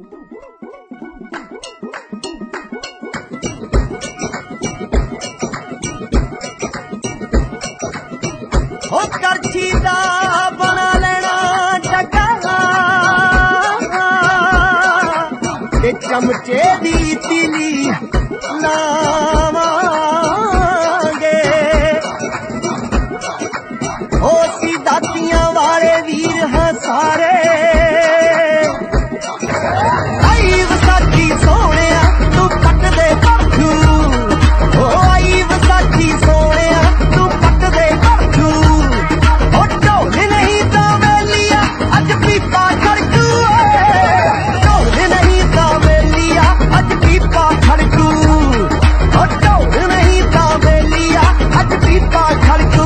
ਹੋ ਕਰਛੀ ਦਾ ਬਣਾ ਲੈਣਾ ਟਕਾ ਤੇ ਚਮਚੇ ਦੀ ਤੀਲੀ ਨਾਵਾਂਗੇ। ਹੋ ਸੀ ਦਾਤੀਆਂ ਵਾਲੇ ਵੀਰ ਹਾਂ ਸਾਰੇ Call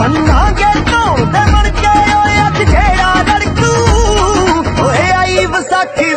ਬੰਨਾਂਗੇ ਤੂੰ ਦੇ ਬਣ ਜਾਇਓ ਅੱਜ ਜਿਹੜਾ ਲੜਕੂ। ਓਏ ਆਈ ਵਿਸਾਖੀ